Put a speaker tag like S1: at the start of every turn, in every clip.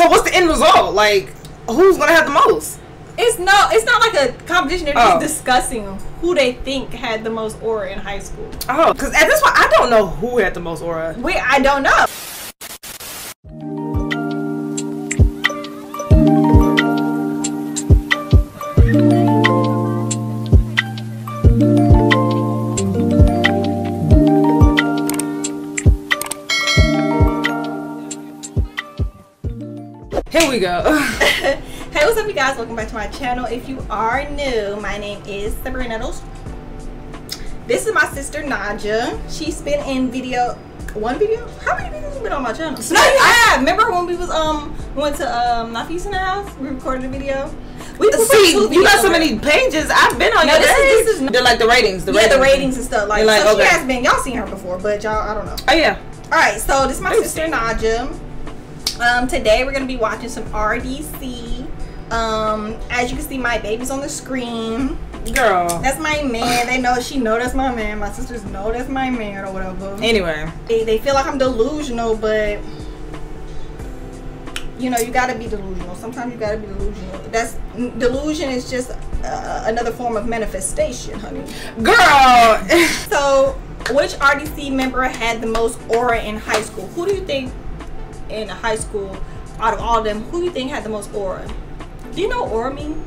S1: So what's the end result? Like, who's gonna have the most?
S2: It's no, it's not like a competition. They're
S1: Oh.
S2: just discussing who they think had the most aura in high school.
S1: Oh, because at this point, I don't know who had the most aura.
S2: We, I don't know.
S1: Here we go.
S2: hey, what's up, you guys? Welcome back to my channel. If you are new, my name is Sabriyah Nettles. This is my sister Naja. She's been in video, one video. How many videos you been on my channel? No, you have. Remember when we was um went to um Nafis in the house? We recorded a video. We
S1: See, you got so many pages. I've been on
S2: No,
S1: your
S2: this is- this is-
S1: They're like the ratings. The
S2: yeah,
S1: ratings.
S2: the ratings and stuff. Like,
S1: You're like,
S2: so
S1: okay.
S2: she has been. Y'all seen her before, but y'all, I don't know.
S1: Oh yeah.
S2: All right, so this is my sister. Naja. Um, today we're gonna be watching some RDC. Um, as you can see, my baby's on the screen.
S1: Girl.
S2: That's my man. They know she know that's my man. My sisters know that's my man or whatever.
S1: Anyway.
S2: They, they feel like I'm delusional, but you know you gotta be delusional. Sometimes you gotta be delusional. That's delusion is just uh, another form of manifestation, honey.
S1: Girl.
S2: So, which RDC member had the most aura in high school? Who do you think in high school, out of all of them, who do you think had the most aura? Do you know what aura mean?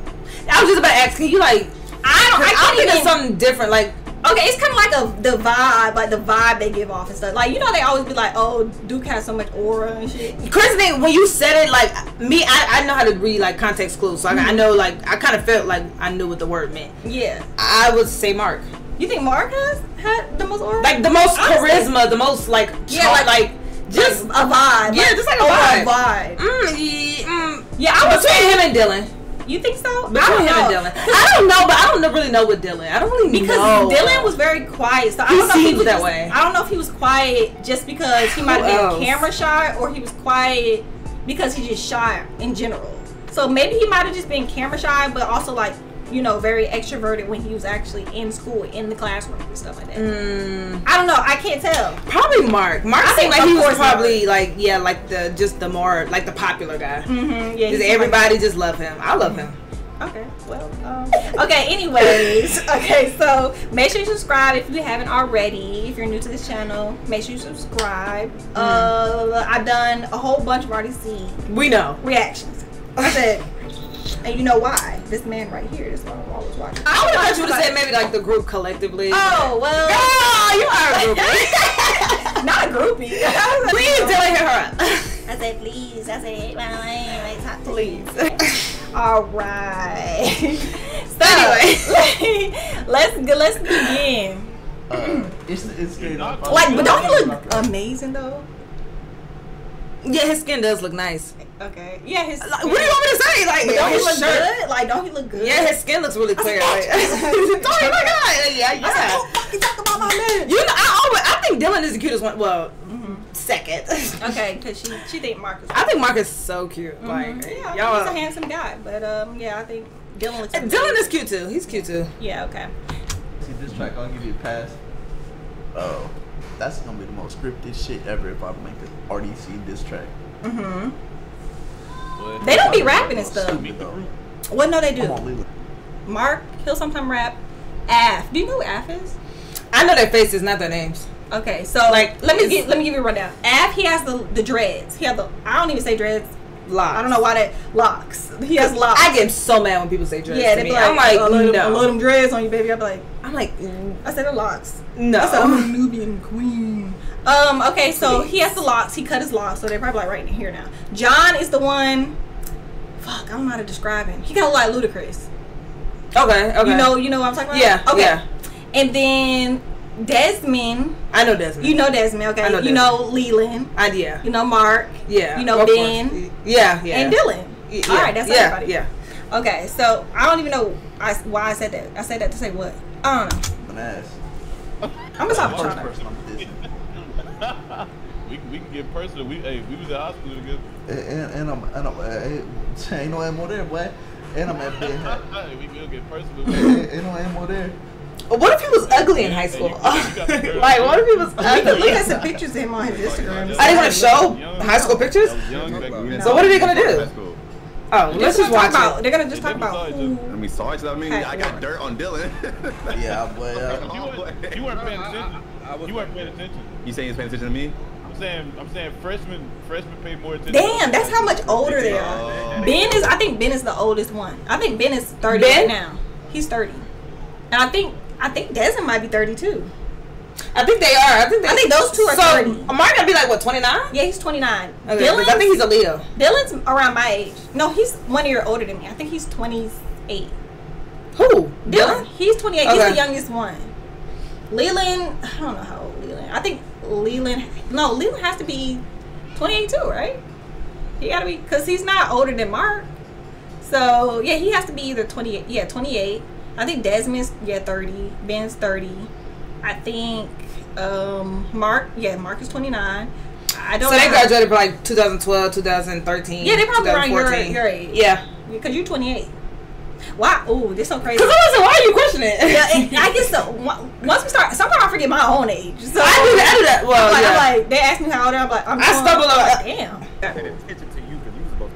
S1: I was just about to ask. Can you like?
S2: I don't. I,
S1: I
S2: can't
S1: think
S2: even,
S1: it's something different. Like
S2: Okay, it's kind of like a the vibe, like the vibe they give off and stuff. Like you know, they always be like, "Oh, Duke has so much aura and shit."
S1: crazy thing when you said it, like me, I, I know how to read like context clues. So I, I know like I kind of felt like I knew what the word meant.
S2: Yeah.
S1: I would say Mark.
S2: You think Mark has had the most aura?
S1: Like the most
S2: Honestly.
S1: charisma, the most like
S2: Yeah, like-
S1: like, just
S2: a vibe.
S1: Yeah, just like a
S2: aura
S1: vibe.
S2: vibe.
S1: Mm, yeah, mm.
S2: Yeah, I would
S1: between
S2: say.
S1: him and Dylan.
S2: You think so?
S1: Between
S2: I don't
S1: him
S2: know.
S1: and Dylan. I don't know, but I don't really know with Dylan. I don't really
S2: because
S1: know.
S2: Dylan was very quiet. So I
S1: He
S2: don't know if he
S1: seems
S2: was
S1: that
S2: just-
S1: way.
S2: I don't know if he was quiet just because he might
S1: Who
S2: have
S1: else?
S2: been camera shy, or he was quiet because he's just shy in general. So maybe he might have just been camera shy, but also like you know very extroverted when he was actually in school, in the classroom and stuff like that.
S1: Mm,
S2: I don't know. I can't tell.
S1: probably Mark. Mark
S2: I
S1: seemed like he was probably like yeah, like the just the more like the popular guy.
S2: Mm-hmm. Yeah,
S1: everybody just love him. I love him.
S2: Okay, well, um, okay, anyways. Okay, so make sure you subscribe if you haven't already. If you're new to this channel, make sure you subscribe. Uh, I've done a whole bunch of RDC
S1: We know.
S2: reactions. I said, and you know why? This man right here is what I'm always watching.
S1: I would have thought you would have said maybe like the group collectively.
S2: Oh, well.
S1: Girl, you are a groupie.
S2: Not a groupie.
S1: Please Dylan hit her up.
S2: I said, please. I said, well, I ain't like top
S1: Please.
S2: All right. so,
S1: Anyway.
S2: let's let's begin.
S3: Uh, it's it's good.
S2: Like, but don't you look amazing though?
S1: Yeah, his skin does look nice.
S2: Okay. Yeah, his.
S1: Like, what do you want me to say? Like,
S2: But don't he look
S1: shirt-
S2: good? Like, don't he look good?
S1: Yeah, his skin looks really clear. Like,
S2: I
S1: don't
S2: said,
S1: you look at Yeah,
S2: I said,
S1: yeah.
S2: don't fucking talk about my man.
S1: You know, I always, I think Dylan is the cutest one. Well, second.
S2: Okay, because she she think Marcus.
S1: I think Mark is so cute. Like,
S2: Mhm. yeah,
S1: y'all.
S2: he's a handsome guy, but um, yeah, I think Dylan looks.
S1: And Dylan is cute too. He's cute too.
S2: Yeah. Okay.
S3: See this track, I'll give you a pass. Oh, that's gonna be the most scripted shit ever if I make an RDC diss track.
S2: Mhm. They don't be rapping and stuff. What no, they do.
S3: on
S2: Mark, he'll sometimes rap. Af, do you know who Af is?
S1: I know their faces, not their names.
S2: Okay, so like, let me
S1: it's-
S2: get let me give you a rundown. Af, he has the the dreads. He has the I don't even say dreads.
S1: Locks.
S2: I don't know why that locks. He has locks.
S1: I get so mad when people say dreads
S2: yeah, they be like,
S1: I'm like,
S2: I love, them, I love them dreads on you, baby. I'm like,
S1: I'm like, mm,
S2: I said the locks.
S1: No.
S2: I said I'm a Nubian queen. Um. Okay, so he has the locks. He cut his locks, so they're probably like right in here now. John is the one. Fuck, I don't know how to describe him. He kind of like Ludacris.
S1: okay, okay.
S2: You know, you know what I'm talking about.
S1: Yeah,
S2: Okay.
S1: yeah.
S2: And then Desmond,
S1: I know Desmond.
S2: you know Desmond. Okay.
S1: I know
S2: You know Leland.
S1: I, yeah.
S2: You know Mark.
S1: Yeah.
S2: You know
S1: of course.
S2: Ben.
S1: Yeah, yeah.
S2: And Dylan.
S1: Yeah,
S2: All right, that's
S1: yeah,
S2: everybody.
S1: Yeah.
S2: Okay, so I don't even know why I said that. I said that to say what? I don't know.
S3: An ass.
S2: I'm gonna stop
S3: First
S2: trying to.
S3: person I'm dissing.
S4: we, can- we can get personal. We hey, we was at hospital together.
S3: And, and, and I'm and I'm uh, ain't no ammo there, boy. And I'm at bed.
S4: Hey, we will get personal.
S3: Ain't ain't no ammo there.
S1: What if he was ugly in high school? like, what if he was
S2: We can look at some pictures of him on his Instagram.
S1: Are they gonna show high school pictures? So what are they gonna do?
S5: High school.
S1: Oh,
S2: They're
S1: let's
S2: just
S1: just
S2: gonna talk
S1: watch
S2: about.
S1: it.
S2: They're gonna just talk about
S4: saw each
S2: who.
S5: And we saw each other. I mean, I got dirt on Dylan.
S3: Yeah, but uh,
S4: You weren't, you weren't paying attention.
S6: I was
S4: You weren't paying attention.
S5: You saying he's paying attention to me?
S4: I'm saying, I'm saying, freshmen, freshmen pay more attention.
S2: Damn, that's how much older they are.
S5: Oh.
S2: Ben is. I think Ben is the oldest one. I think Ben is thirty
S1: Ben?
S2: right now. He's thirty, and I think I think Desmond might be thirty too.
S1: I think they are. I think they,
S2: I think those two are
S1: so.
S2: 30.
S1: Mark gonna be like what twenty nine?
S2: Yeah, he's twenty nine.
S1: Okay, 'cause I think he's a Leo.
S2: Dylan's around my age. No, he's one year older than me. I think he's twenty eight.
S1: Who?
S2: Dylan, he's 28. He's the youngest one. Leland, I don't know how old Leland. I think Leland. No, Leland has to be 28 too, right? He got to be because he's not older than Mark. So yeah, he has to be either 28. Yeah, 28. I think Desmond's yeah 30. Ben's 30. I think um Mark. Yeah, Mark is 29. I don't.
S1: So they graduated for like 2012, 2013.
S2: Yeah, they probably around your,
S1: 2014.
S2: your age.
S1: Yeah.
S2: because you're 28. Wow. Oh, this so crazy.
S1: Because I was like, why are you questioning it?
S2: yeah, I guess so. Once we start, sometimes I forget my own age. So
S1: I do that. I do that. Well,
S2: I'm like,
S1: yeah.
S2: I'm like, they ask me how old I'm like, I'm
S1: I stumble
S2: I'm
S1: over-
S2: like, damn.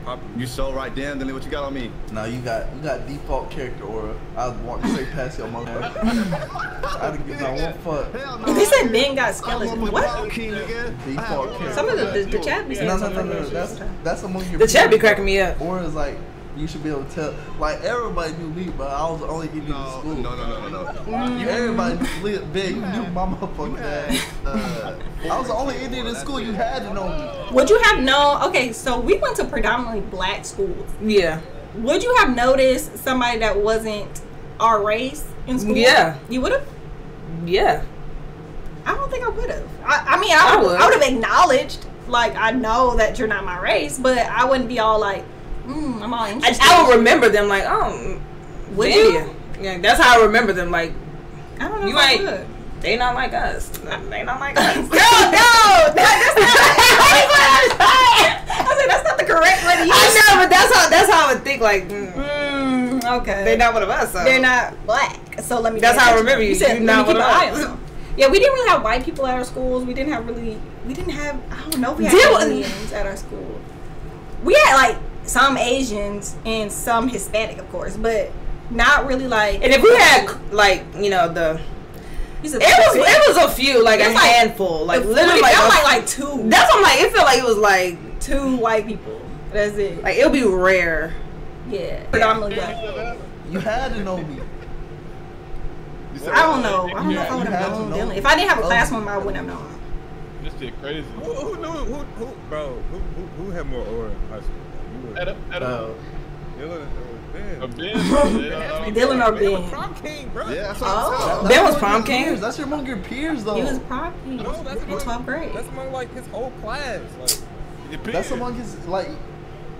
S6: Paying attention to you because you was the most
S5: so right, Dan. Then what you got on me?
S3: no, you got you got default character aura. I want to say past your motherfucker. I didn't give not one fuck.
S5: Hell no.
S2: They said Ben got
S5: I'm
S2: skeleton.
S5: with
S2: What?
S5: Wild King, nigga.
S3: Default character.
S2: Some of the the, the chat be saying
S3: No, no, no,
S2: something
S3: no. That's that's among your.
S1: The chat be cracking me up.
S3: Or is like you should be able to tell. Like everybody knew me, but I was the only kid in school.
S5: no, no, no, no, no.
S3: You, everybody knew big. You knew my motherfucking ass.
S5: Uh,
S3: I was the only Indian in school. You had to know me.
S2: Would you have known? Okay, so we went to predominantly black schools.
S1: Yeah.
S2: Would you have noticed somebody that wasn't our race in school?
S1: Yeah.
S2: You would have.
S1: Yeah.
S2: I don't think I would have. I, I mean, I
S1: I
S2: would.
S1: would.
S2: I would have acknowledged, like, I know that you're not my race, but I wouldn't be all like, mm, I'm all interested.
S1: I will remember them like, oh,
S2: Would
S1: India. Yeah, that's how I remember them. Like,
S2: I don't know.
S1: You
S2: I
S1: ain't- they not like us. They not like us.
S2: No, no, that, that's not. I said that's not the correct way to use.
S1: I know, but that's how that's how I would think. Like, mm,
S2: Mm, okay.
S1: they're not one of us. So.
S2: They're not black. So let me.
S1: That's how I remember you.
S2: You said
S1: You not one of us.
S2: Yeah, we didn't really have white people at our schools. We didn't have really. We didn't have. I don't know. We had Indians at our school. We had like some Asians and some Hispanic, of course, but not really like.
S1: And if we had like you know the, it was it was a few like
S2: It
S1: a
S2: like-
S1: handful like literally like,
S2: felt
S1: a-
S2: like like two.
S1: that's what I'm like. It felt like it was like
S2: two white people. That's it.
S1: like it'll be rare.
S2: yeah, predominantly black.
S3: You had to know me.
S2: I don't know. I don't know if I would have
S3: had to
S2: known
S3: know.
S2: Dylan. If I didn't have a
S3: Oh.
S2: class with him, I wouldn't have known.
S4: This shit crazy.
S6: Who, who knew? Who, who, bro? Who, who, who had more aura in high school? You were
S4: At a, at
S3: Uh,
S6: Dylan or
S4: a
S6: Ben?
S4: Ben.
S2: Dylan or
S6: Ben was
S2: Ben.
S6: prom king, bro.
S5: Yeah, that's what
S2: Oh.
S5: I'm saying.
S3: that's
S1: Ben was
S3: among
S1: prom
S3: your
S1: king?
S3: peers. That's your among your peers though.
S2: He was probably
S6: No, that's
S2: in
S6: among,
S2: 12th grade.
S6: That's among like his whole class. Like,
S3: That's among his like.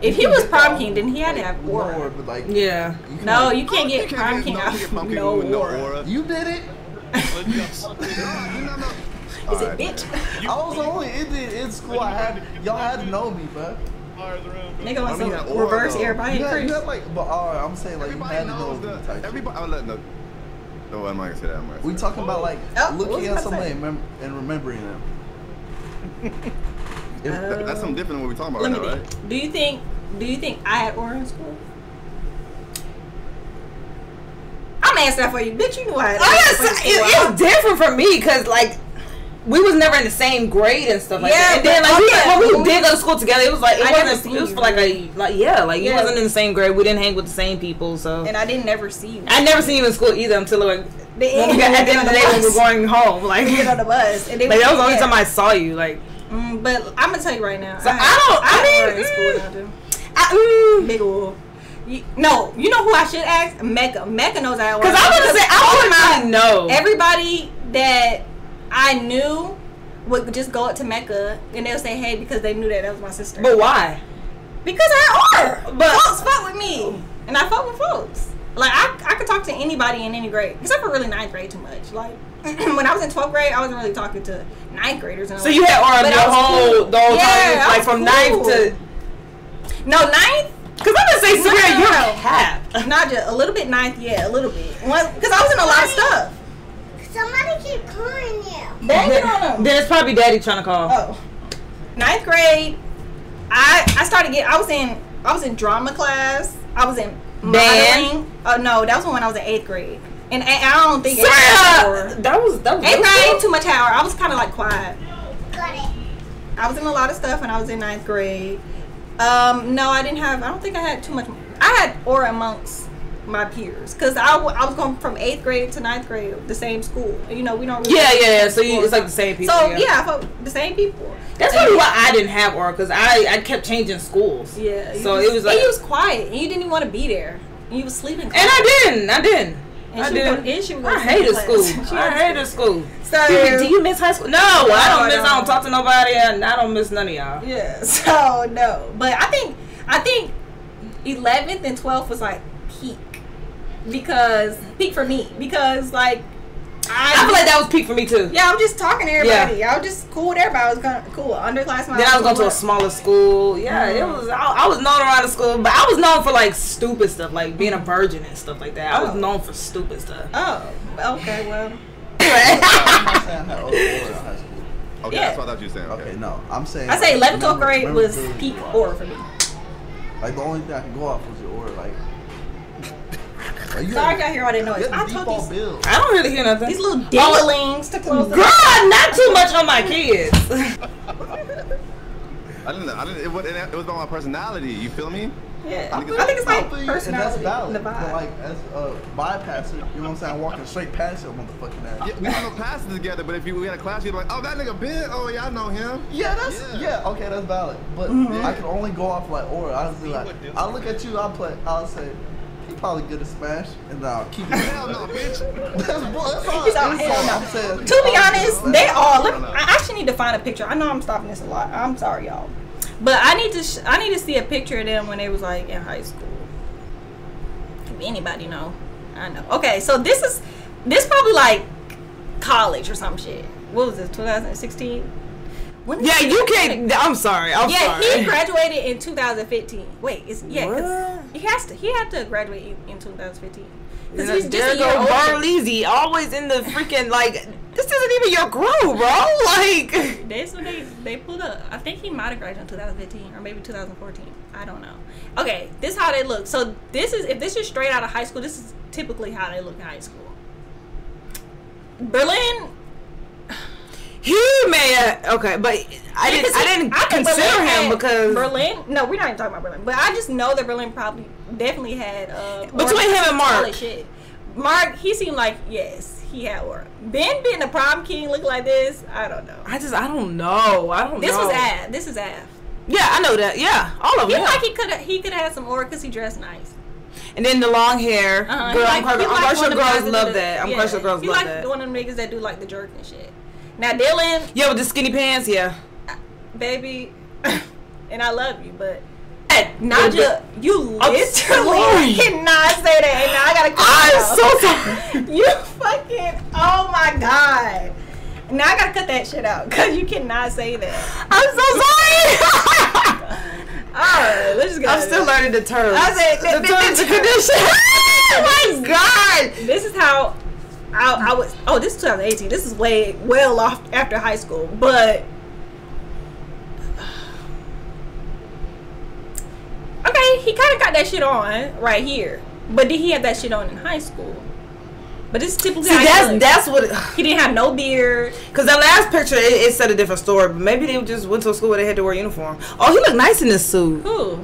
S2: If he was prom king, then he had to have aura.
S3: no aura, but like
S1: Yeah.
S3: you can,
S2: No,
S3: like-
S2: you can't get
S5: can't
S2: prom king
S5: no,
S2: out
S5: you can't get prom king
S2: no aura.
S5: aura.
S3: You did it. Is it.
S2: He said,
S5: Alright.
S2: bitch.
S3: I was the only Indian in school. I had y'all had to know me, bro.
S2: Nigga
S5: I
S2: wants
S5: mean,
S2: to reverse
S5: though.
S2: everybody.
S3: You had, you
S2: Chris.
S3: had like, but alright, I'm saying like you
S5: Everybody
S3: had to know
S5: knows
S3: me
S5: the.
S3: type.
S5: Everybody. I'm letting the. No, I'm not gonna say that. I'm gonna
S3: We
S5: say
S3: talking about like
S2: Oh,
S3: looking at
S2: about
S3: somebody and, mem- and remembering them. If- oh.
S5: that. That's something different than what we're talking about right now, right?
S2: Do you think? Do you think I had aura in school? I'm asking that for you, bitch. You knew I had.
S1: Oh, yes, it, it's different for me because like we was never in the same grade and stuff like
S2: Yeah,
S1: that. And then
S2: but
S1: like we,
S2: okay,
S1: when we did go to school together, it was like it
S2: I
S1: wasn't. It was
S2: you,
S1: for like a like yeah, like you
S2: Yeah.
S1: wasn't in the same grade. We didn't hang with the same people, so
S2: and I didn't never see you.
S1: I never seen you in school either until like
S2: The
S1: when we got, at the end of the day when we were going home. Like,
S2: We get on the bus, and then
S1: like that was the only
S2: yeah.
S1: time I saw you. Like
S2: Mm, but I'm gonna tell you right now.
S1: So
S2: had-
S1: I don't- I mean,
S2: school.
S1: mm. I, mm,
S2: Big ol' You, no, you know who I should ask? Mecca. Mecca knows I
S1: Cause I would say I wouldn't know.
S2: everybody that I knew would just go up to Mecca and they'll say, "Hey," because they knew that that was my sister.
S1: but why?
S2: because I had aura.
S1: But-
S2: folks fuck with me, and I fuck with folks. Like I, I could talk to anybody in any grade, except for really ninth grade too much. Like when I was in twelfth grade, I wasn't really talking to ninth graders. And
S1: So you had aura
S2: But
S1: the whole
S2: cool.
S1: the whole
S2: Yeah,
S1: time, like
S2: was
S1: from ninth to.
S2: no ninth.
S1: Cause I'm gonna say
S2: No,
S1: Sabriyah,
S2: no,
S1: you're
S2: no.
S1: cap.
S2: Not just a little bit ninth, yeah, a little bit. Because I was in a lot of stuff.
S7: Somebody keep calling you.
S2: Dang on them.
S1: Then it's probably daddy trying to call.
S2: Oh, ninth grade. I I started getting. I was in I was in drama class. I was in
S1: Band?
S2: modeling. Oh no, that was when I was in eighth grade. And, and I don't think eighth
S1: Sarah,
S2: grade.
S1: that was that was
S2: Eighth
S1: middle
S2: grade
S1: school?
S2: too much hour. I was kind of like quiet.
S7: Got it.
S2: I was in a lot of stuff when I was in ninth grade. Um, no, I didn't have. I don't think I had too much. I had aura amongst my peers because I, w- I was going from eighth grade to ninth grade, the same school. You know, we don't. Really
S1: Yeah, yeah, yeah. So you, it's like the same people.
S2: So
S1: yeah.
S2: yeah, the same people.
S1: That's
S2: And-
S1: probably why I didn't have aura because I I kept changing schools.
S2: Yeah.
S1: So
S2: just-
S1: it was like,
S2: you was quiet, and you didn't even want to be there. And you was sleeping.
S1: and I didn't, I didn't.
S2: And
S1: I
S2: she
S1: didn't.
S2: go- and she would go
S1: I hated school.
S2: She
S1: I
S2: hated
S1: school.
S2: So
S1: Do you miss high school? No, I
S2: I
S1: don't miss. I
S2: don't.
S1: don't talk to nobody, and I don't miss none of y'all.
S2: Yeah. So no, but I think I think eleventh and twelfth was like peak because peak for me because like I,
S1: I feel like that was peak for me too.
S2: yeah I was just talking to everybody. Yeah. I was just cool with everybody. I was kind of cool underclassmen.
S1: Then I was going to a smaller school. Yeah, it
S2: Mhm.
S1: was. I, I was known around the school, but I was known for like stupid stuff, like being a virgin and stuff like that. I was
S2: Oh.
S1: known for stupid stuff.
S2: Oh, okay. Well,
S3: I'm not saying I had aura in high school.
S5: Okay,
S2: Yeah.
S5: that's what I thought you were saying.
S3: Okay,
S5: Okay.
S3: no, I'm saying.
S2: I say
S3: like,
S2: 11th, 12th grade was peak
S3: really
S2: aura for me.
S3: Like the only thing I can go off was your aura. Like, like you
S2: Sorry,
S3: had-
S2: y'all hear all that
S3: you
S2: noise. I
S3: the
S2: told
S3: default
S2: these,
S3: bill.
S1: I don't really hear nothing.
S2: these little dinglings to close the
S1: Girl, not too much on my kids.
S5: I didn't. Know I didn't. It was, it was about my personality. You feel me?
S2: Yeah,
S5: I
S2: I
S5: think
S2: think,
S5: it's-
S2: it's like
S3: I and that's
S2: personality,
S3: valid.
S2: the
S3: But like as a bypasser, you know what I'm saying? Walking straight past your motherfucking ass.
S5: Yeah, we had no classes together, but if you we had a class, you'd be like, oh, that nigga Ben. Oh, yeah, I know him.
S3: Yeah, that's
S5: Yeah.
S3: yeah. okay, that's valid. But
S2: Mm-hmm.
S3: I can only go off like aura. I was like, I'll look at you. I'll play. I'll say, he probably good at smash, and I'll keep it.
S5: Hell no, bitch.
S3: that's, that's all.
S2: He's all, hell no. To be honest, they all. Let me,
S5: No, no.
S2: I actually need to find a picture. I know I'm stopping this a lot. I'm sorry, y'all, but I need to. Sh- I need to see a picture of them when they was like in high school. If anybody know, I know. Okay, so this is this probably like college or some shit. What was this? 2016. When
S1: yeah, you can't. I'm sorry. I'm
S2: yeah,
S1: sorry.
S2: he graduated in 2015. Wait, it's yeah, 'cause he has to. He had to graduate in, in 2015. 'Cause
S1: And
S2: he's
S1: there go. Always in the freaking like. This isn't even your crew, bro. Like,
S2: That's what they they pulled up. I think he might have graduated in 2015 or maybe 2014. I don't know. Okay, this is how they look. So this is if this is straight out of high school. This is typically how they look in high school. Berlin.
S1: He may have, okay, but I didn't. I didn't
S2: I
S1: consider him because
S2: Berlin. No, we're not even talking about Berlin. But I just know that Berlin probably definitely had uh,
S1: Between him and Mark.
S2: Shit. Mark, he seemed like yes, he had aura. Ben being the prom king looking like this, I don't know.
S1: I just I don't know. I don't know.
S2: This
S1: know.
S2: was Av. This is Av.
S1: Yeah, I know that. Yeah, all of
S2: He
S1: them.
S2: like he could have he could have had some aura because he dressed nice.
S1: And then the long hair.
S2: Uh-huh.
S1: Girl,
S2: He
S1: I'm
S2: like-
S1: I'm
S2: like
S1: sure
S2: of them guys
S1: girls love that. I'm
S2: yeah.
S1: sure girls
S2: he
S1: love
S2: like
S1: that.
S2: one of them niggas that do like the jerk and shit. Now Dylan,
S1: Yeah, with the skinny pants. Yeah.
S2: baby, and I love you, but
S1: Hey,
S2: Naja, you literally
S1: sorry.
S2: cannot say that. And now I gotta. cut
S1: I'm so sorry.
S2: You fucking. Oh my god. Now I gotta cut that shit out because you cannot say that.
S1: I'm so sorry.
S2: All right, let's just go.
S1: I'm still learning the terms.
S2: I said
S1: the terms and conditions. oh my god.
S2: This is how I, I was. Oh, this is 2018. This is way well off after high school, but okay, he kind of got that shit on right here. But did he have that shit on in high school? But this is typically
S1: See, that's that's what.
S2: he didn't have no beard.
S1: Because that last picture, it, it said a different story. But maybe they just went to a school where they had to wear a uniform. Oh, he looked nice in this suit.
S2: Who?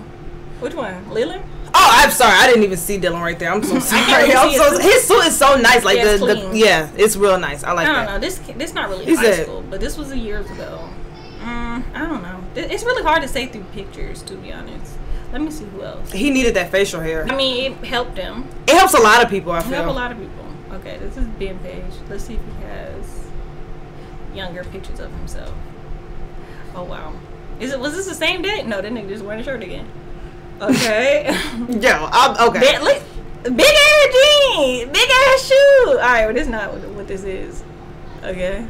S2: Which one? Leland?
S1: Oh, I'm sorry. I didn't even see Dylan right there. I'm so sorry. I'm so,
S2: his suit.
S1: is so nice. Like
S2: Yeah,
S1: the, the yeah, it's real nice. I like
S2: I don't
S1: that.
S2: know. This this not really
S1: He
S2: high
S1: said-
S2: school, but this was a years ago. Mm, I don't know. It's really hard to say through pictures, to be honest. Let me see who else.
S1: He needed that facial hair.
S2: I mean, it helped him.
S1: It helps a lot of people. I
S2: It helped a lot of people. Okay, this is Ben Page. Let's see if he has younger pictures of himself. Oh wow. Is it was this the same day? No, that nigga just wearing a shirt again. Okay.
S1: Yo, I'm, okay.
S2: big, look, big ass jeans, big ass shoe. All right, well, this is not what, what this is. Okay.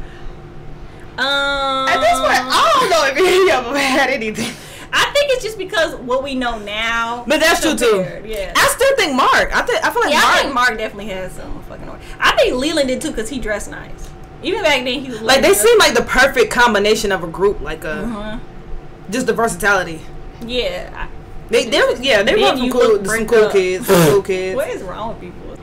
S2: Um.
S1: At this point, I don't know if any of them had anything.
S2: I think it's just because what we know now.
S1: But that's true too.
S2: Yeah.
S1: I still think Mark. I think I feel like
S2: yeah, I
S1: Mark.
S2: think Mark definitely has some fucking order. I think Leland did too because he dressed nice. Even back then, he was
S1: like they seem like the perfect combination of a group. Like a
S2: uh
S1: just the versatility.
S2: Yeah.
S1: They they yeah they run some cool some cool
S2: up.
S1: kids. Some cool kids.
S2: what is wrong with people?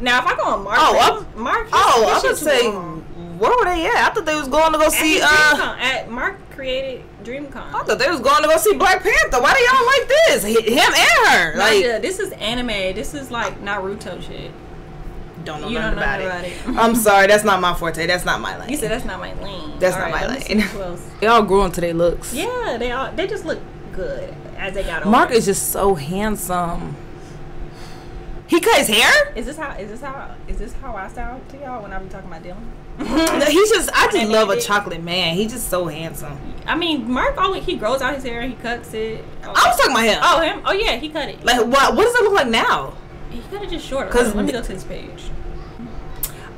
S2: Now, if I go on Mark,
S1: Oh, I'm-
S2: Mark,
S1: Oh, I
S2: too
S1: say where were they at? I thought they was going to go
S2: At
S1: see. Uh,
S2: DreamCon, at Mark created DreamCon.
S1: I thought they was going to go see Black Panther. Why do y'all like this? Him and her. Like
S2: Nadia, this is anime. This is like Naruto shit.
S1: don't know
S2: You
S1: nothing
S2: don't know
S1: about,
S2: about
S1: it.
S2: it.
S1: I'm sorry, that's not my forte. That's not my lane.
S2: You said that's not my lane.
S1: That's
S2: All
S1: not
S2: right,
S1: my
S2: let me see
S1: lane. They all grew into their looks.
S2: Yeah, they all they just look good as they got older.
S1: Mark is just so handsome. He cut his hair.
S2: Is this how? Is this how? Is this how I sound to y'all when I be talking about Dylan?
S1: No, He's just. I just love a chocolate man. He's just so handsome.
S2: I mean, Mark always he grows out his hair, and he cuts it.
S1: I was talking about him.
S2: Oh him? Oh yeah, he cut it.
S1: Like what? What does it look like now?
S2: he cut it just shorter.
S1: 'Cause-
S2: let me go to his page.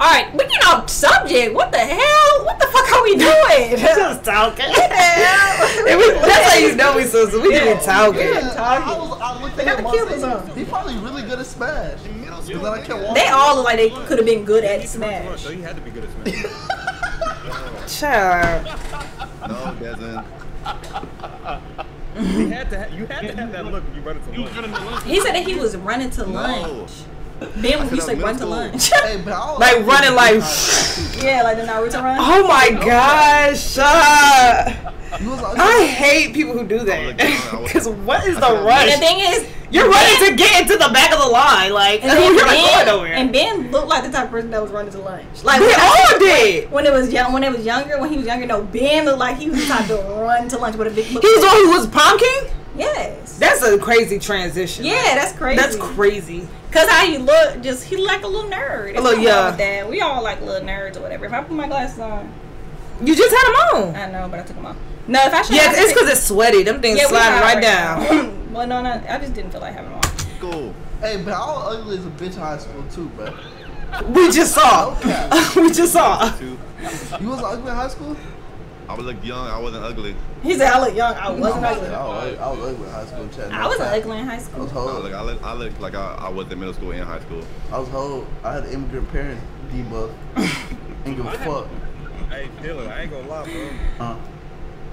S2: All right, we get off subject. What the hell? What the fuck are we doing?
S1: Just talking.
S2: What the hell?
S1: And we- that's how you know we so. so we just be talking.
S3: Yeah, I, I was, I looked at
S2: got
S3: him.
S2: the
S3: I
S2: Cubans on.
S3: He probably really good at Smash. But then I kept watching.
S2: They all look like they could have been good at
S6: He went to lunch,
S2: Smash.
S6: So he had to be good at Smash.
S1: Child.
S5: No, Desmond.
S6: he had to. Ha- you had to have that look when you run into lunch.
S4: lunch.
S2: He said that he was running to lunch. Then when
S5: said
S2: he said run to lunch.
S3: Hey, but
S1: Like running like.
S2: yeah, like the Naruto run.
S1: Oh my gosh. Uh,
S3: He was like,
S1: I hate people who do that.
S5: was like, I was-
S1: Because what is the
S5: said,
S2: And the thing is,
S1: You're running to get into the back of the line. Like,
S2: and then
S1: you're not going
S2: Ben,
S1: nowhere.
S2: and Ben looked like the type of person that was running to lunch. Like
S1: they
S2: when,
S1: all did.
S2: when it was young, when it was younger, when he was younger, no, Ben looked like he was the type to run to lunch with a big book.
S1: He was the one who was prom king?
S2: Yes.
S1: That's a crazy transition.
S2: yeah, that's crazy.
S1: That's crazy.
S2: Cause how he look, just he like a little nerd. It's
S1: A little, yeah.
S2: with that. We all like little nerds or whatever. If I put my glasses on,
S1: You just had them on.
S2: I know, but I took them off. No, if I show
S1: Yeah, it's because it's sweaty. Them things
S2: Yeah, we
S1: sliding right
S2: right
S1: down.
S2: well, no, no, I just didn't feel like having them on.
S5: Cool.
S3: hey, but I was ugly as a bitch in high school too, bro.
S1: We just saw. we just saw.
S3: You was ugly in high school?
S5: I was like young. I wasn't ugly.
S2: He said I look young. I wasn't
S3: I
S2: ugly.
S3: was, I was ugly in high school. Chat.
S2: I wasn't ugly in high school.
S3: I was
S2: school.
S5: I
S3: whole.
S5: look, I look, I look like I, I was in middle school and high school.
S3: I was whole. I had immigrant parents debuff. Ain't give a fuck.
S6: Hey, Dylan, I ain't gonna lie, bro.
S3: Uh,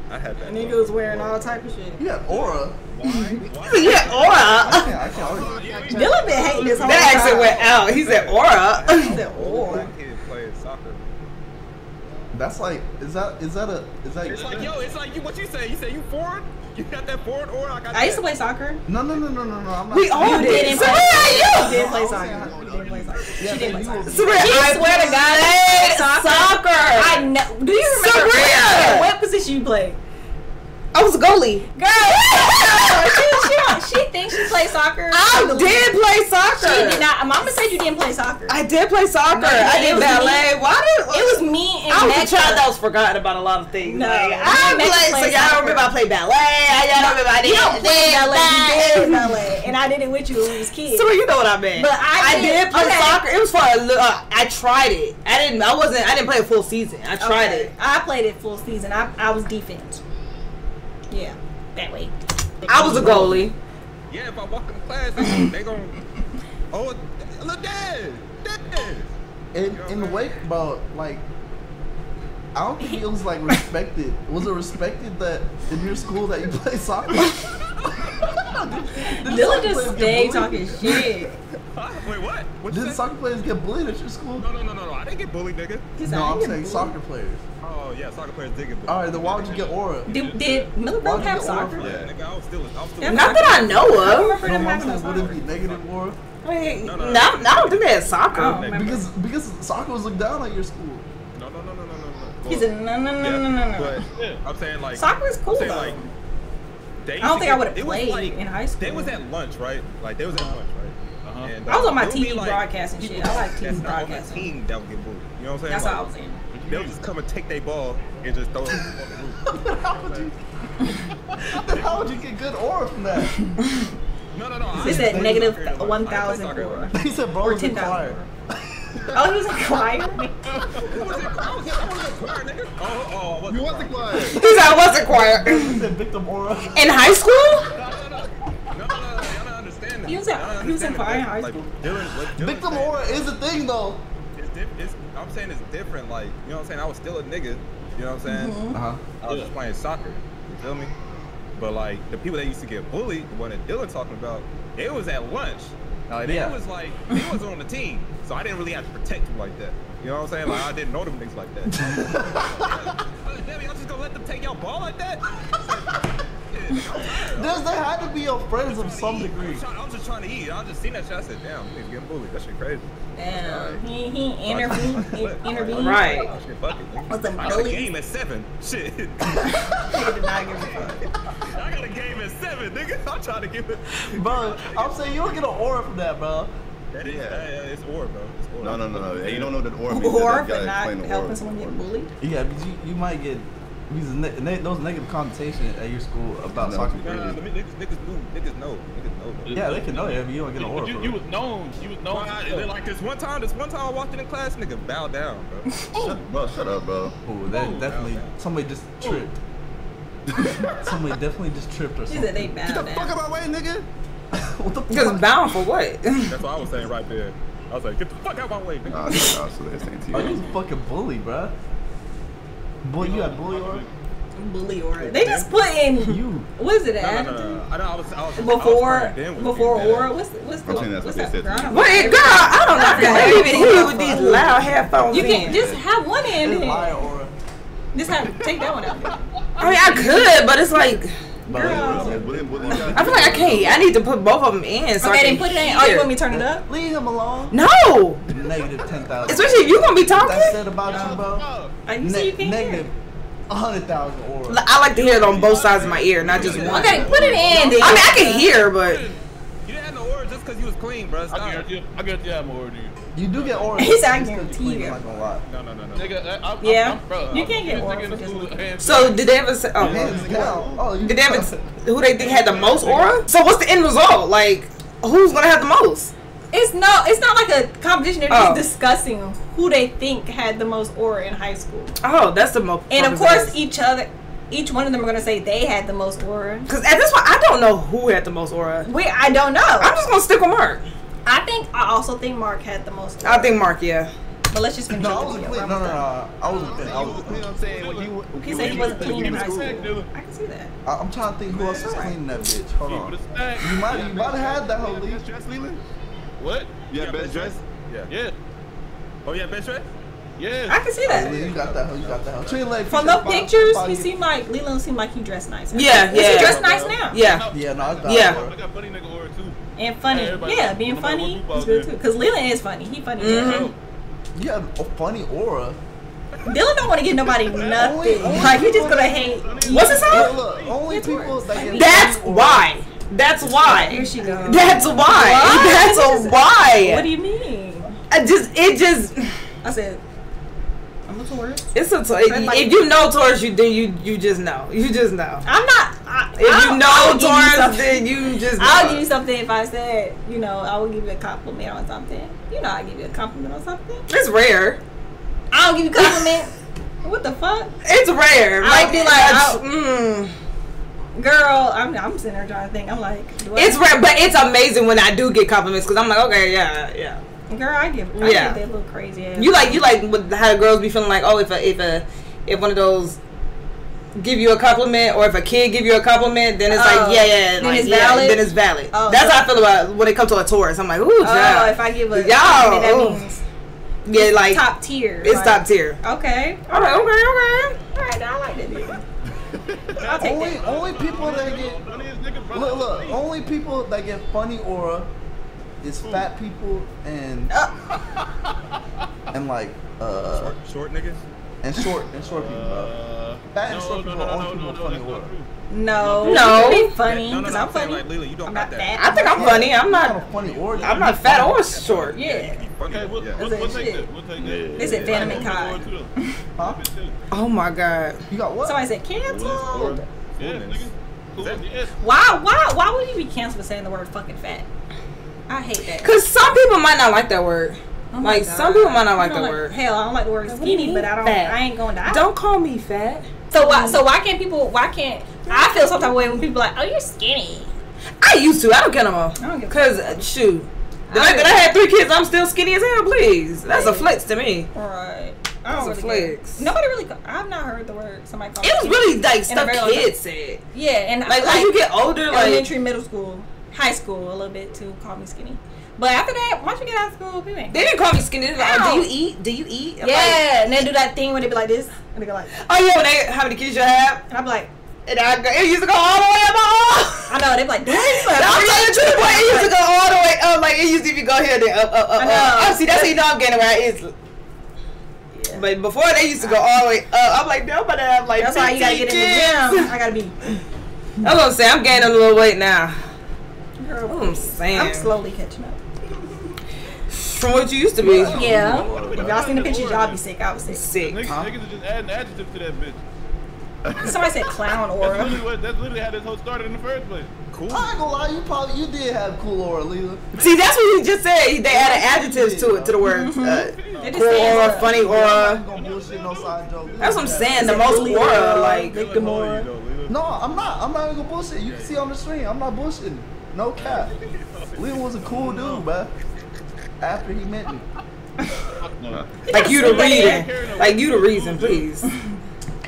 S6: I had that.
S2: Nigga was wearing all type of shit.
S3: you had aura.
S6: Why? Why?
S1: Yeah,
S3: I
S1: aura.
S3: can't, I can't.
S2: Dylan been hating this whole
S1: That accent went out. He said aura.
S2: He said, "Oh."
S6: Black kid playing soccer.
S3: That's like, is that is that a is that?
S6: It's like, yo, it's like you. What you say? You say you foreign? You got that foreign or I got
S2: I used to play soccer.
S3: No, no, no, no, no, no. I'm not.
S1: We all
S2: You
S1: did.
S2: didn't play
S1: where
S2: You
S1: you?
S2: didn't play soccer. You didn't play soccer.
S3: Yeah,
S2: She didn't play soccer. Sabriyah,
S1: I
S2: swear to God,
S1: played
S2: soccer.
S1: soccer.
S2: I know. Do you remember
S1: Sabriyah!
S2: what position you played?
S1: I was a goalie.
S2: Girl, she, she, don't- she thinks she played soccer.
S1: I did play soccer.
S2: She did not. Mama said you didn't play soccer.
S1: I did play soccer.
S2: No,
S1: I did ballet. Why did
S2: it was me and
S1: I was a child that was forgotten about a lot of things.
S2: No,
S1: like,
S2: me
S1: I
S2: Mecca
S1: played. So y'all
S2: soccer.
S1: remember I played ballet? I Y'all don't remember I did
S2: You don't play ballet. You did ballet, and I did it with you when we was kids.
S1: So you know what I meant.
S2: But I
S1: did,
S2: did-
S1: play
S2: okay.
S1: soccer. It was for a li- uh, I tried it. I didn't. I wasn't. I didn't play a full season. I tried
S2: Okay.
S1: it.
S2: I played it full season. I, I was defense. Yeah, that way.
S1: I was a goalie.
S6: Yeah, if I walk in class, they, they gon' Oh, look, Dad, Dad.
S3: in in the wake about like I don't think it was like respected. Was it respected that in your school that you play soccer? Did
S2: Dylan just
S3: players get
S2: stayed talking shit.
S6: Huh? Wait, what? What
S3: Did soccer players get bullied at your school?
S6: No, no, no, no, no. I didn't get bullied, nigga.
S2: He
S3: No,
S2: "I
S3: I'm saying
S2: bullied."
S3: soccer players.
S6: Oh yeah, soccer players did get bullied.
S3: All right, then why would you get aura?
S2: Did, did Miller
S3: Why
S2: Grove
S3: would you
S2: have soccer?
S6: Yeah, nigga, I was still, I was still.
S2: Yeah,
S1: Not that I know of.
S2: remember
S3: No, I'm saying, would it be negative aura?
S1: I mean,
S6: No,
S1: no,
S6: no,
S1: no,
S6: no.
S1: I don't think they had soccer.
S2: Oh.
S3: Because because soccer was looked down at your school.
S6: No, no, no, no, no, no, no.
S2: He said, no, no, no, no, no, no.
S6: But I'm saying like
S2: Soccer is cool though.
S6: like,
S2: I don't
S6: used to
S2: think I would've
S6: it was,
S2: played in high school.
S6: They was at lunch, right? Like they was at lunch, right?
S4: Uh-huh.
S6: And,
S2: I was on my
S6: it would be,
S2: TV broadcasting shit. I like TV
S6: that's not on the
S2: broadcasting.
S6: team that would get bullied. You know what I'm saying?
S2: That's
S6: Like,
S2: all I was in.
S6: They'll just come and take their ball and just throw it on the roof.
S3: how would you? how would you get good aura from that?
S6: No, no, no. I
S2: He said
S6: play
S2: negative
S6: soccer at lunch. I didn't play
S2: 1,000 aura.
S6: lunch.
S3: He said, "Bro,
S2: Or
S3: was
S2: 10,000.
S3: required."
S2: Oh, he was in choir.
S6: I was in, I was in, I was in choir, nigga. Oh, oh, I wasn't
S5: You
S6: choir.
S5: wasn't quiet.
S1: He said I wasn't choir.
S3: He said victim aura.
S1: In high school?
S2: He was in-
S6: Y'all don't
S2: he was in
S6: understand
S2: choir high
S6: Like,
S2: school.
S6: Dylan, what Dylan
S3: Victim
S6: saying
S3: aura is a thing though.
S6: It's, diff- it's, I'm saying it's different. Like, you know what I'm saying? I was still a nigga. You know what I'm saying?
S2: Mm-hmm.
S3: Uh huh.
S6: I was just playing soccer. You feel me? But like the people that used to get bullied, the one that Dylan talking about, it was at lunch. Like,
S3: Yeah.
S6: It was like they was on the team, so I didn't really have to protect them like that. You know what I'm saying? Like I didn't know them niggas like that. Like, Damn, y'all just gonna let them take y'all ball like that? Yeah, nigga, I'm tired.
S3: There's there had to be your friends of some degree.
S6: I was just trying to eat. I just seen that shit. I said, damn, niggas getting bullied. That shit crazy.
S2: Damn. He he intervened. intervened.
S1: Right.
S6: Oh, shit, fuck it. nigga.
S2: Was them
S6: I got a
S2: bullies?
S6: game at seven. Shit.
S2: He did not give a fuck.
S6: I got a game at seven, nigga. I'm trying to give it.
S3: Bro, I'm saying you don't get an aura from that, bro.
S6: That is, yeah, yeah, it's or, bro. It's or.
S5: No, no, no, no. Hey, you don't know that aura means.
S2: Or
S5: that
S2: for not
S5: the
S2: helping
S5: aura.
S2: someone get bullied.
S3: Yeah, but you, you might get because ne- ne- those negative connotation at your school about
S5: No.
S3: soccer.
S6: Nah, nah,
S3: players.
S6: niggas, niggas know, niggas know, niggas know. Bro.
S3: Yeah, they can know that, but you don't get an aura
S4: You,
S3: from
S4: you was known. You was known.
S6: Nah, and then, like this one time, this one time I walked in the class, nigga, bow down, bro.
S5: Shut, bro, shut up, bro.
S3: Oh, that definitely somebody just tripped. somebody definitely just tripped or
S2: She said they
S3: something.
S2: bowed
S5: Get the fuck
S2: down.
S5: out my way, nigga.
S3: what the
S1: Because
S3: fuck?
S1: bound for what?
S6: That's what I was saying right there. I was like, get the fuck out of my way, nigga.
S5: Nah, shut up. So this ain't
S3: Oh, you was
S5: TV.
S3: a fucking bully, bruh. Boy, you got bully aura?
S2: Bully aura. They just put in.
S3: You.
S2: What is it?
S6: No, no, no, no. I know I was, I was
S2: Before
S6: I was playing then with
S2: before
S6: you,
S2: aura. What's what's the
S5: I'm saying that's
S2: what's
S5: what they
S2: that?
S5: said.
S2: Girl,
S1: Wait, girl, I don't know if I even hear with these loud headphones
S2: You can
S1: in.
S2: just have one in
S3: It's
S2: there.
S3: liar aura.
S2: Just have take that one out.
S1: I mean, I could, but it's like
S3: But
S2: Girl.
S5: Yeah, bullying- bullying guys.
S1: I feel like I can't. I need to put both of them in. So I
S2: Okay,
S1: can
S2: then put it in. Oh, you
S1: hear.
S2: want me to turn it up?
S3: Leave him alone.
S1: No,
S3: Negative 10,000.
S1: especially if you gonna be talking.
S3: I said about you, bro.
S2: Oh, you see, you can't
S3: negative
S2: hear.
S3: 100,000 aura.
S1: I like to hear it on both sides of my ear, not just one.
S2: Okay, put it in. Then.
S1: I mean, I can uh, hear, but
S6: You didn't have no aura just because you was clean, bro.
S4: I
S6: Stop.
S4: guarantee. I guarantee I'm more than you.
S3: You do get aura.
S2: He's said I
S3: just 'cause you
S2: guarantee you.
S3: I'm not gonna lie.
S6: No, no, no, no.
S4: Nigga, I, I'm,
S2: Yeah.
S4: I'm, bro,
S2: You
S4: I'm-
S2: can't get
S4: this
S2: aura
S4: nigga in
S2: for
S4: the
S2: just
S4: school,
S2: looking.
S4: hands
S1: so did they ever say? Oh,
S3: Hands down. Oh, you
S1: did they ever? Who they think had the most aura? So what's the end result? Like, who's gonna have the most?
S2: It's no, it's not like a competition. They're
S1: Oh.
S2: just discussing who they think had the most aura in high school,
S1: Oh, that's the most.
S2: and of course, each other, each one of them are gonna say they had the most aura.
S1: because at this point, I don't know who had the most aura.
S2: We, I don't know.
S1: I'm just gonna stick with Mark.
S2: I think I also think Mark had the most. Aura.
S1: I think Mark, yeah.
S2: But let's just finish
S3: No, I
S2: up the
S3: wasn't clean. No, no, no. I wasn't clean. I
S5: You
S3: was
S5: know what I'm saying? When you,
S2: done. He said he wasn't clean in high school. I can see that.
S3: I- I'm trying to think who else was cleaning that bitch. Hold on.
S4: it a stack.
S3: You might, you might have had that whole
S5: You
S3: league.
S5: had best dress, Leland?
S4: What?
S5: You had best dress?
S6: Yeah.
S4: Yeah.
S6: Oh, yeah, best friend?
S4: Yeah.
S2: I can see that.
S3: You got that hoe. You got that hoe. Tree leg.
S2: From the pictures, he seemed like Leland seemed like he dressed nice.
S1: Yeah,
S2: Is he dressed nice now?
S1: Yeah.
S3: Yeah, no, I got
S1: Yeah.
S4: I got funny nigga aura too.
S2: And funny. Yeah, being funny
S4: what
S2: is good too. Cause Leland is funny. He funny.
S1: Mhm.
S3: You had a funny aura.
S2: Dylan don't want to give nobody nothing.
S3: Only- only
S2: like he just gonna hate.
S1: What's his
S3: Look,
S1: song?
S3: look, only
S2: It's
S3: people
S2: worse.
S3: that
S1: That's why. That's why.
S2: Here she goes.
S1: That's why.
S2: What?
S1: That's a why.
S2: What do you mean?
S1: I just it just
S2: I said, I'm a Taurus.
S1: it's a t- if you know Taurus, you then you you just know. You just know.
S2: I'm not. I,
S1: If
S2: I'll-
S1: you know
S2: I'll give you
S1: then you just.
S2: I'll give you something if I said, you know, I will give you a compliment on something. You know, I give you a compliment on something.
S1: It's rare.
S2: I don't give you a compliment. what the fuck,
S1: It's rare.
S2: I'll
S1: like
S2: be like, I'll-
S1: mm.
S2: girl? I'm I'm sitting there trying to think. I'm like, I-
S1: It's rare, but it's amazing when I do get compliments because I'm like, okay, yeah, yeah.
S2: Girl. I give. I
S1: Yeah.
S2: give that little crazy ass.
S1: You like you like with how girls be feeling like, oh, if a if a if one of those give you a compliment or if a kid give you a compliment, then it's
S2: Oh.
S1: like, yeah, yeah,
S2: Then
S1: like,
S2: it's
S1: yeah,
S2: valid?
S1: then it's valid.
S2: Oh,
S1: That's
S2: so-
S1: how I feel about when it comes to a Taurus. I'm like, ooh,
S2: Oh,
S1: child.
S2: if I give a
S1: Y'all,
S2: compliment, that
S1: ooh. yeah, like
S2: top tier.
S1: it's
S2: like,
S1: top tier.
S2: Okay.
S1: All right, okay, okay.
S2: All right, I like that. Dude. I'll take
S3: Only,
S2: that.
S3: only people that get
S4: Funniest
S3: look, look. Only people that get funny aura is fat people and and like uh
S6: Short, short niggas?
S3: and short and short people. Bro.
S4: Uh,
S3: Fat and
S4: no,
S3: short
S4: no,
S3: people
S4: no,
S3: are
S4: no,
S3: only
S4: no,
S3: people
S4: no,
S3: funny
S4: that's not
S2: No.
S1: No.
S2: You can be funny
S6: No, no,
S2: because
S6: no,
S2: I'm
S6: I'm
S2: funny.
S6: like, Lila, you don't
S2: I'm not
S6: that.
S2: fat.
S1: I think I'm funny. I'm
S3: You got
S1: not.
S3: a funny aura.
S1: I'm not fat or short.
S2: Yeah.
S4: Okay, we'll,
S6: Yeah.
S4: we'll,
S2: That's
S4: we'll
S2: it,
S4: take that. We'll take that.
S2: They said Fanum and Kai.
S4: aura too, though.
S3: Huh?
S1: Oh my god.
S3: You got what?
S2: Somebody said canceled.
S4: Yeah, nigga. Cool.
S2: Why? Why? Why would you be canceled for saying the word fucking fat? I hate that.
S1: Cause some people might not like that word.
S2: Oh
S1: Like
S2: God.
S1: some people might not like
S2: I don't
S1: the word.
S2: Hell, I don't like the word
S1: Like, what do you
S2: skinny, but I don't.
S1: fat?
S2: I ain't going to.
S1: Don't call me fat.
S2: So why? So why can't people? Why can't I feel some type of way when people like, oh, you're skinny?
S1: I used to. I don't care them more.
S2: I don't give a
S1: Cause uh, shoot, the
S2: I
S1: fact that I had three kids, I'm still skinny as hell. Please, that's a flex to me.
S2: Right. I
S1: That's
S2: don't
S1: a
S2: really care.
S1: flex.
S2: Nobody really. ca- I've not heard the word somebody call.
S1: It was really like stuff kids said.
S2: Yeah, and
S1: Like, as you get older, like
S2: elementary, middle school, high school, a little bit too. Call me skinny. But after that, once you get out of school, people ain't.
S1: they didn't call me skinny. Like, oh, do you eat? Do you eat? I'm
S2: yeah,
S1: like,
S2: and they do that thing where they be like this, and they go like,
S1: oh yeah, when they how many kids you have?
S2: and I'm like,
S1: And I go, it used to go all the way up. Oh.
S2: I know they be like, dang, you
S1: I'm telling the truth, boy. It used to go all the way up. Like it used to if you go here, then up, up, up,
S2: I know.
S1: up. Oh, see, that's how you know I'm getting right. It's,
S2: Yeah.
S1: but before they used to go all the way up. I'm like, nobody have like
S2: That's why you gotta get in the gym. I gotta be.
S1: I was gonna say I'm gaining a little weight now.
S2: Girl,
S1: what I'm saying.
S2: I'm slowly catching up.
S1: From what you used to be.
S2: Yeah. If y'all seen the pictures, y'all be sick. I was sick.
S1: Sick.
S4: Niggas,
S3: Huh?
S4: niggas are just adding adjectives to that bitch.
S2: Somebody said clown
S4: That's
S2: aura.
S4: literally, what, that's literally how this whole started in the first place.
S6: Cool.
S3: I ain't gonna lie, you probably you did have cool aura, Leela.
S1: See, that's what he just said. They added adjectives to it, to the words. Uh,
S2: They just
S1: cool aura,
S2: stuff.
S1: funny
S3: I'm
S1: aura.
S3: gonna bullshit no side joke.
S1: That's what I'm saying. The
S2: Is
S1: most
S2: bully
S1: aura,
S2: aura?
S1: like.
S2: Victim
S4: Oh,
S2: aura.
S4: You know, Leela.
S3: No, I'm not. I'm not even gonna bullshit. You can see on the stream. I'm not bullshitting. No cap. Leela was a cool dude, man. After he met me.
S1: Like you the reason. Like you the reason, please.
S2: You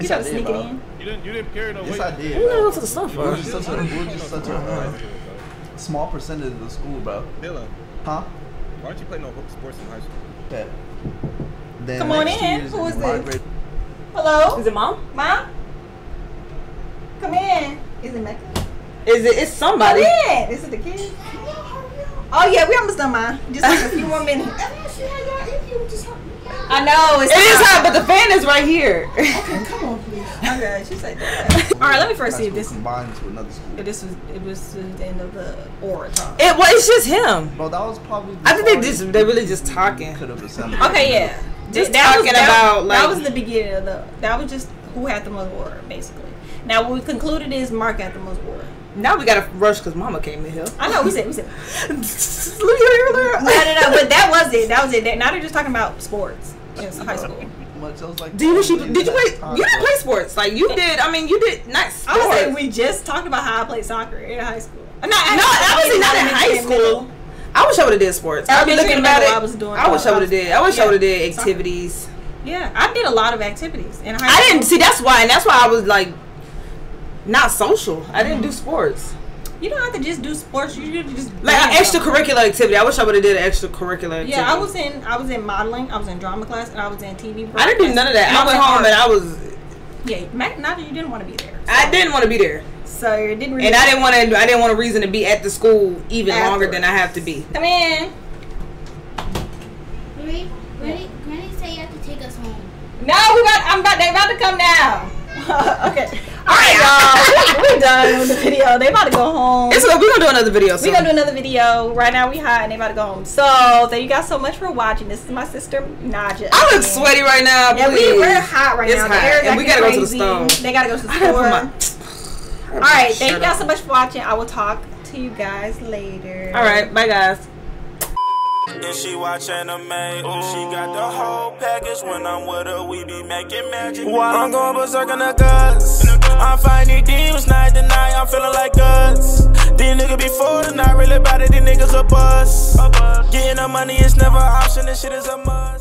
S3: Yes,
S2: try
S3: I
S2: to sneak it in.
S4: You didn't, you didn't carry no weight.
S3: Yes, I did.
S1: Who the
S3: bro.
S1: hell the stuff
S3: We're just such a, we're just such a uh, small percentage of the school, bro.
S6: Dylan,
S3: Huh?
S6: why don't you play no sports in high school?
S3: Okay. Then
S2: Come on in. Who is this? Hello,
S1: Is it mom?
S2: mom. Come in. Is it Mecca?
S1: Is it? It's somebody.
S2: Come
S1: somebody.
S2: in. Is it the kid? Oh yeah, we almost done, ma. Just like a few more minutes. I know it's
S1: It is hot, but the fan is right here.
S2: Okay, come on, please. okay, she said that. All right, let me first see if
S3: school
S2: this
S3: combined to another school.
S2: if this was it was the end of the aura.
S1: It well, it's just him.
S3: Bro, that was probably. the
S1: I think they
S3: farthest
S1: just they really just talking.
S3: Could have assembled.
S2: Okay, yeah.
S1: Just
S2: that
S1: talking
S2: was, that,
S1: about, like-
S2: that was the beginning of the. That was just who had the most aura, basically. Now what we concluded is Mark at the most aura.
S1: Now we gotta rush because Mama came in here.
S2: I know we said we said
S1: Look at her.
S2: no no no, but that was it. That was it. Now they're just talking about sports in high school.
S3: Much. I was like,
S1: Do you, she, did you play?
S3: Time,
S1: You didn't play sports. Like you did. I mean, you did not sports.
S2: I was saying we just talked about how I played soccer in high school. Not,
S1: no, obviously not in high school. I wish I would have did sports. I'll be looking about it.
S2: I was doing-
S1: I wish I
S2: I
S1: would have did. I wish I would have did
S2: soccer.
S1: activities.
S2: Yeah, I did a lot of activities in high
S1: I
S2: school.
S1: didn't see. That's why, and that's why I was like not social. I didn't do sports.
S2: You don't have to just do sports. You could just
S1: Like an extracurricular activity. I wish I would have did an extracurricular activity.
S2: Yeah, I was in I was in modeling. I was in drama class, and I was in TV.
S1: I didn't do none of that. I went home
S2: art.
S1: and I was.
S2: Yeah, Mac, not that you didn't want to be there.
S1: I didn't want to be there,
S2: So it didn't really.
S1: and I didn't want to. I didn't want a reason to be at the school even longer than I have to be.
S2: Come in.
S7: Granny, Granny, Granny said you have to take us home.
S2: No, we got. I'm about. They about to come now. okay. All right, y'all. we, we done with the video. They about to go home.
S1: It's okay. We're gonna do another video.
S2: We're gonna do another video. Right now we hot and they about to go home. So thank you guys so much for watching. This is my sister Naja.
S1: I look sweaty right now.
S2: Yeah, we, we're hot right
S1: It's
S2: now.
S1: hot, and we gotta go to the stove.
S2: They gotta go to the
S1: I gotta put
S2: store. All right, thank you guys so much for watching. I will talk to you guys later.
S1: All right, bye guys.
S8: And she watch anime. Ooh, she got the whole package. When I'm with her, we be making magic. While I'm going berserk in the guts. I'm finding demons night to night. I'm feeling like guts. These niggas before the night really about it. These niggas a bust. Getting the money is never an option. This shit is a must.